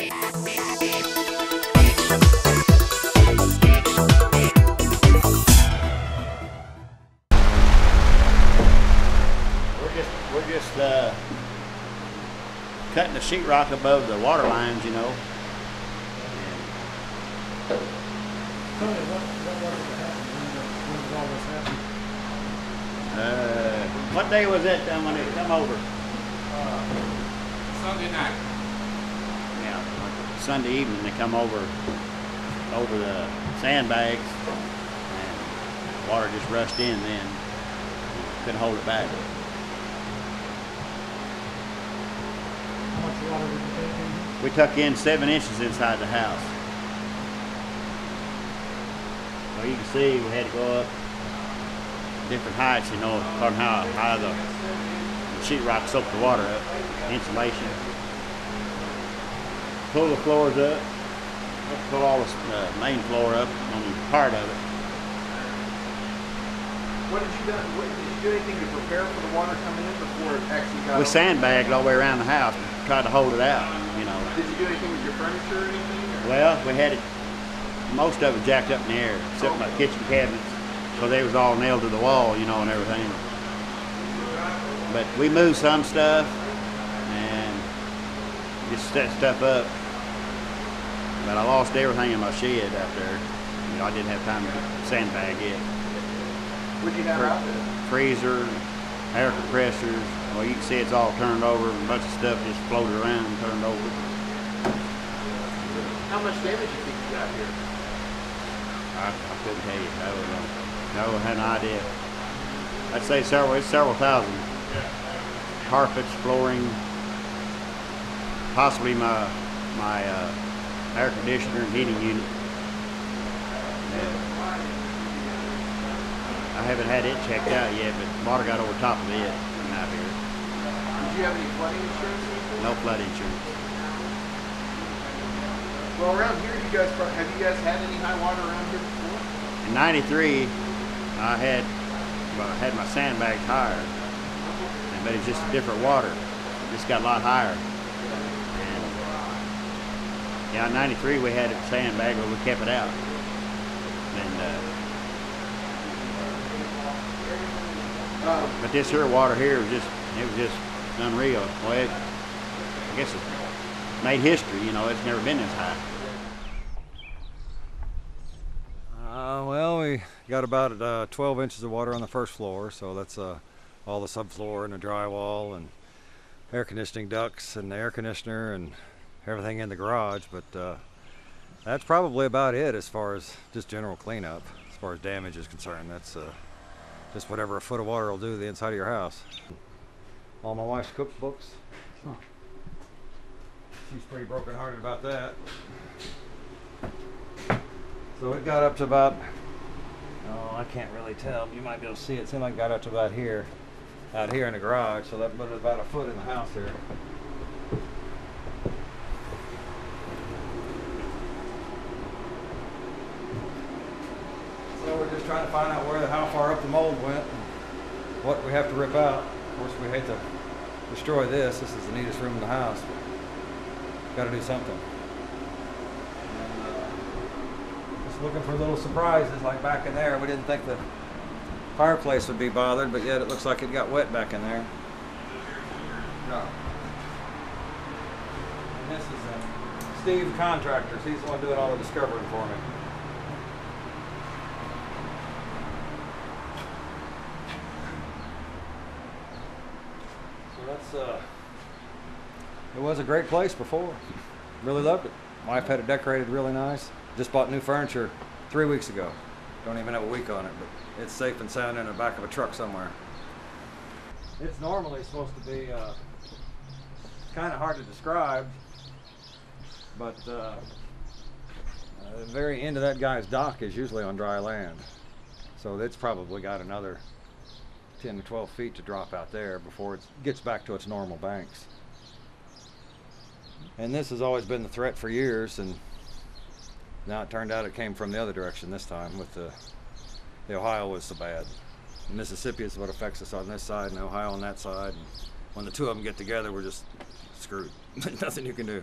We're just, uh, cutting the sheetrock above the water lines, you know. Uh, what day was it uh, when they come over? Sunday night. Yeah, Sunday evening they come over, over the sandbags, and water just rushed in then. Couldn't hold it back. How much water did you take in? We tuck in seven inches inside the house. Well, you can see we had to go up different heights, you know, according how high the, the sheetrock soaked the water up, insulation. Pull the floors up, pull all the uh, main floor up on part of it. What did you do? What, did you do anything to prepare for the water coming in before it actually got? We sandbagged all the way around the house, tried to hold it out, you know. Did you do anything with your furniture or anything? Or? Well, we had it, most of it jacked up in the air, except my kitchen cabinets, so they was all nailed to the wall, you know, and everything. But we moved some stuff and just set stuff up. But I lost everything in my shed out there. You know, I didn't have time to sandbag it. What did you have out there? Freezer, air compressors. Well, you can see it's all turned over. A bunch of stuff just floated around and turned over. How much damage do you think you got here? I, I couldn't tell you. I don't know. No, I had an idea. I'd say several. It's several thousand. Carpets, flooring, possibly my my uh, air conditioner and heating unit. I haven't had it checked out yet, but water got over top of it out here. Did you have any flooding insurance? No flood insurance. Well, around here, you guys have you guys had any high water around here before? In '93, I had well, I had my sandbags higher, but it's just a different water. It just got a lot higher. Yeah, in '93 we had it sandbag, but we kept it out. And uh, but this here water here was just it was just unreal. Well, it, I guess it made history. You know, it's never been this high. Uh, well, we got about uh, 12 inches of water on the first floor, so that's uh, all the subfloor and the drywall and air conditioning ducts and the air conditioner and everything in the garage. But uh, that's probably about it as far as just general cleanup, as far as damage is concerned. That's uh, just whatever a foot of water will do to the inside of your house. All my wife's cookbooks. She's pretty brokenhearted about that. So it got up to about, oh, I can't really tell. You might be able to see it. It seemed like it got up to about here, out here in the garage. So that put about a foot in the house here. So we're just trying to find out where, how far up the mold went, and what we have to rip out. Of course, we hate to destroy this. This is the neatest room in the house. Got to do something. And, uh, just looking for little surprises like back in there. We didn't think the fireplace would be bothered, but yet it looks like it got wet back in there. No. And this is uh, Steve Contractors. He's the one doing all the discovering for me. So that's uh it was a great place before. Really loved it. Wife had it decorated really nice. Just bought new furniture three weeks ago. Don't even have a week on it, but it's safe and sound in the back of a truck somewhere. It's normally supposed to be uh, kind of hard to describe, but uh, uh, the very end of that guy's dock is usually on dry land. So it's probably got another 10 to 12 feet to drop out there before it gets back to its normal banks. And this has always been the threat for years, and now it turned out it came from the other direction this time with the, the Ohio was so bad. The Mississippi is what affects us on this side and Ohio on that side. And when the two of them get together, we're just screwed. Nothing you can do.